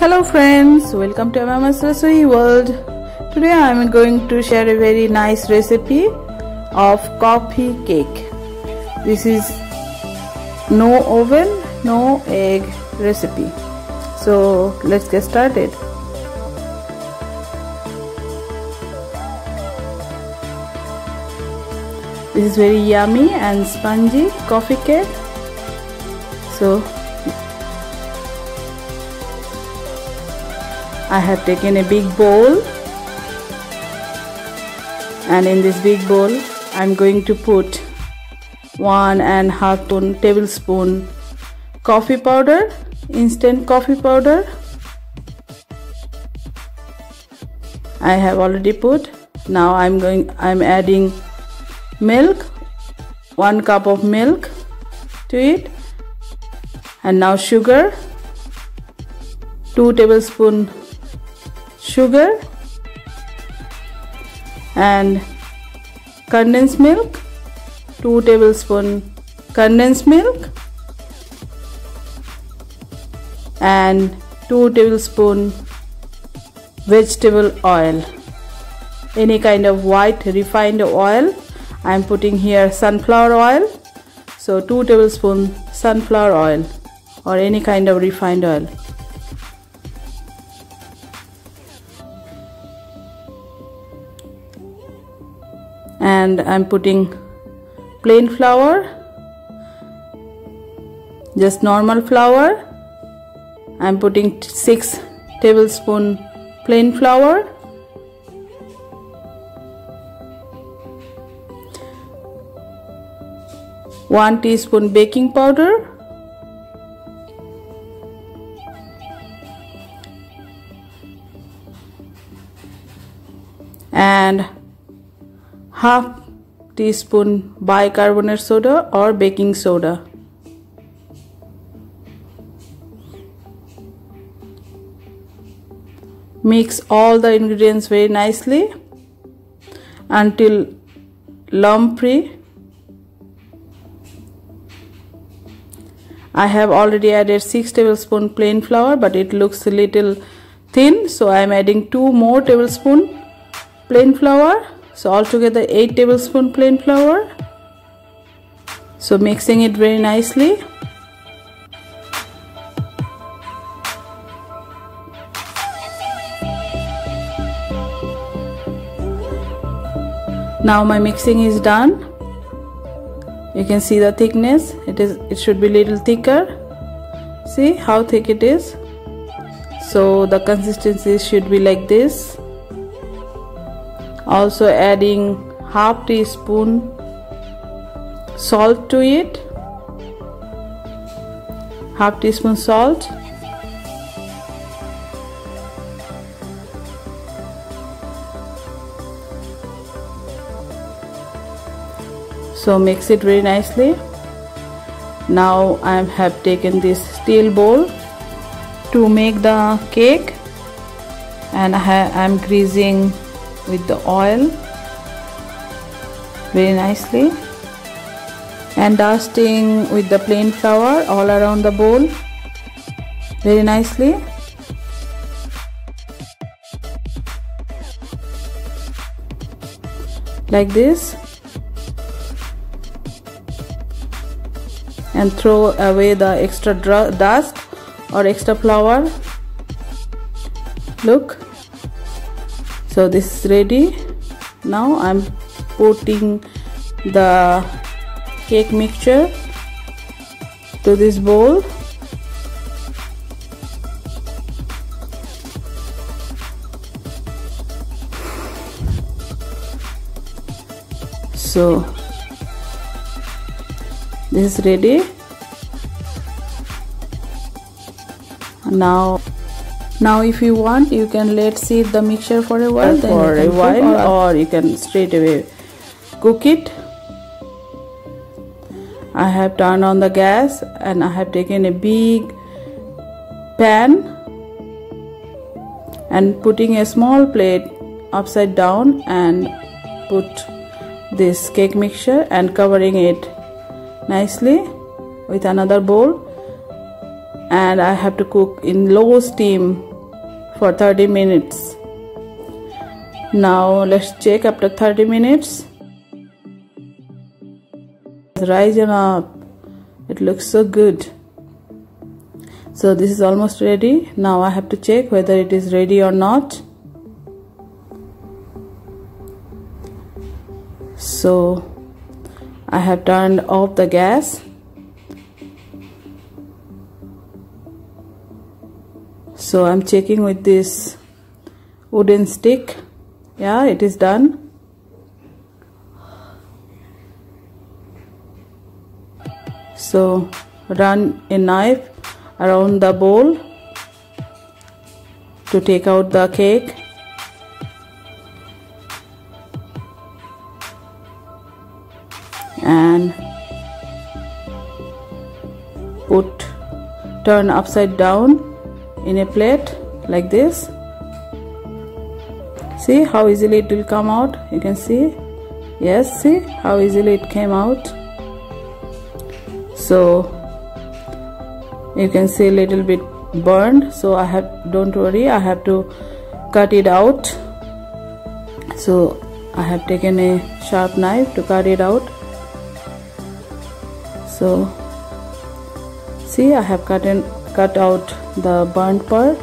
Hello friends, welcome to Mama's Recipe World. Today I am going to share a very nice recipe of coffee cake. This is no oven, no egg recipe. So let's get started. This is very yummy and spongy coffee cake. So I have taken a big bowl. And in this big bowl I'm going to put one and half tablespoon coffee powder instant coffee powder. I have already put now I'm going I'm adding milk one cup of milk to it. And now sugar 2 tablespoon sugar and condensed milk 2 tablespoon condensed milk and 2 tablespoon vegetable oil. Any kind of white refined oil I am putting here sunflower oil. So 2 tablespoon sunflower oil or any kind of refined oil and I'm putting plain flour just normal flour. I'm putting 6 tablespoon plain flour. One teaspoon baking powder. And half teaspoon bicarbonate soda or baking soda. Mix all the ingredients very nicely until lump free. I have already added 6 tablespoon plain flour but it looks a little thin so I am adding 2 more tablespoon plain flour so altogether 8 tablespoon plain flour. So mixing it very nicely. Now my mixing is done. You can see the thickness. It is it should be little thicker. See how thick it is? So the consistency should be like this also adding half teaspoon salt to it. Half teaspoon salt. So mix it very nicely. Now I have taken this steel bowl to make the cake. And I am greasing with the oil very nicely and dusting with the plain flour all around the bowl very nicely. Like this. And throw away the extra dust or extra flour. Look so this is ready. Now I'm putting the cake mixture to this bowl. So this is ready. Now now if you want you can let sit the mixture for a while uh, for a while or, or you can straight away cook it. I have turned on the gas and I have taken a big pan and putting a small plate upside down and put this cake mixture and covering it nicely with another bowl. And I have to cook in low steam for 30 minutes. Now let's check after 30 minutes. Rising up. It looks so good. So this is almost ready. Now I have to check whether it is ready or not. So I have turned off the gas so I'm checking with this wooden stick. Yeah it is done. So run a knife around the bowl to take out the cake. And put turn upside down in a plate like this. See how easily it will come out? You can see. Yes see how easily it came out? So you can see a little bit burned. So I have don't worry I have to cut it out. So I have taken a sharp knife to cut it out. So see I have cut in, cut out the burnt part.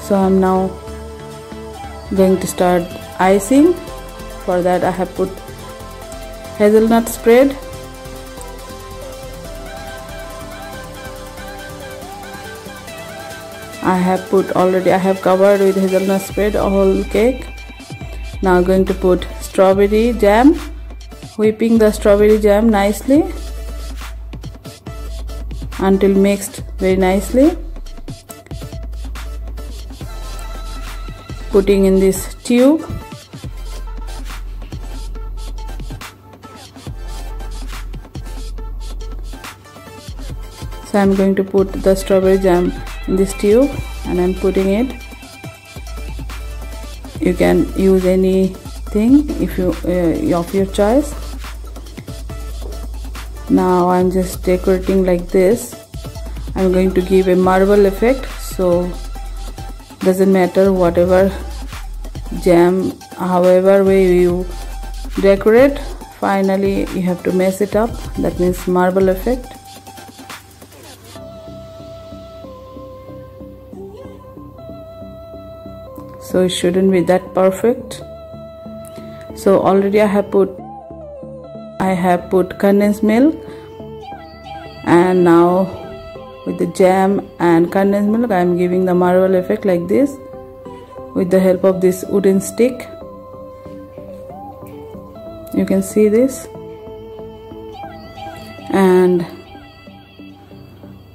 So I'm now going to start icing. For that I have put hazelnut spread. I have put already I have covered with hazelnut spread a whole cake. Now going to put strawberry jam. Whipping the strawberry jam nicely until mixed very nicely. Putting in this tube. So I'm going to put the strawberry jam in this tube and I'm putting it. You can use anything if you uh, of your choice now I'm just decorating like this. I'm going to give a marble effect so doesn't matter whatever jam however way you decorate finally you have to mess it up. That means marble effect. So it shouldn't be that perfect. So already I have put I have put condensed milk and now with the jam and condensed milk I am giving the marble effect like this with the help of this wooden stick. You can see this. And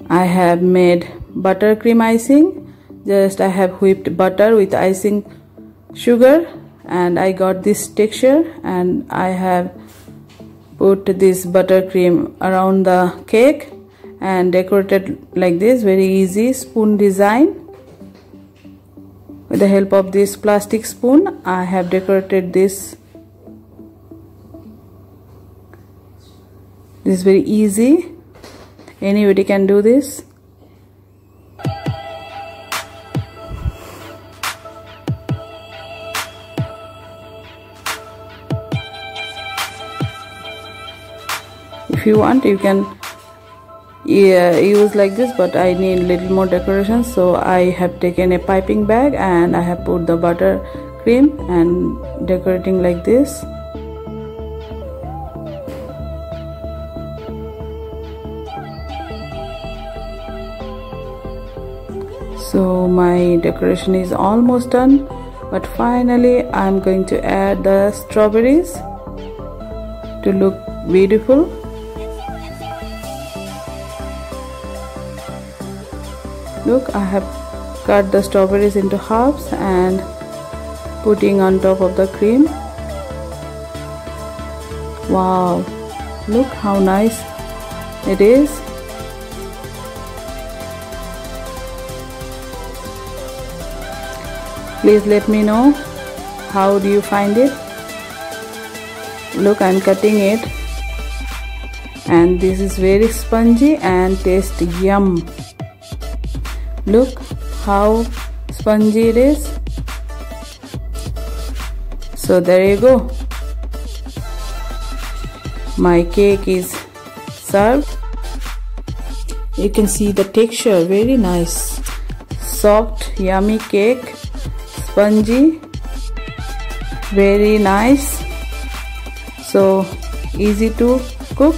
I have made buttercream icing. Just I have whipped butter with icing sugar and I got this texture and I have put this buttercream around the cake and decorated like this very easy spoon design. With the help of this plastic spoon I have decorated this. This is very easy. Anybody can do this if you want you can yeah, use like this but I need little more decoration so I have taken a piping bag and I have put the butter cream and decorating like this. So my decoration is almost done but finally I'm going to add the strawberries to look beautiful look I have cut the strawberries into halves and putting on top of the cream. Wow look how nice it is. Please let me know how do you find it. Look I'm cutting it. And this is very spongy and taste yum look how spongy it is. So there you go. My cake is served. You can see the texture very nice. Soft yummy cake. Spongy. Very nice. So easy to cook.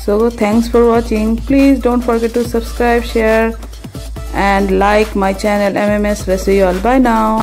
So thanks for watching. Please don't forget to subscribe share and like my channel mms all. Bye now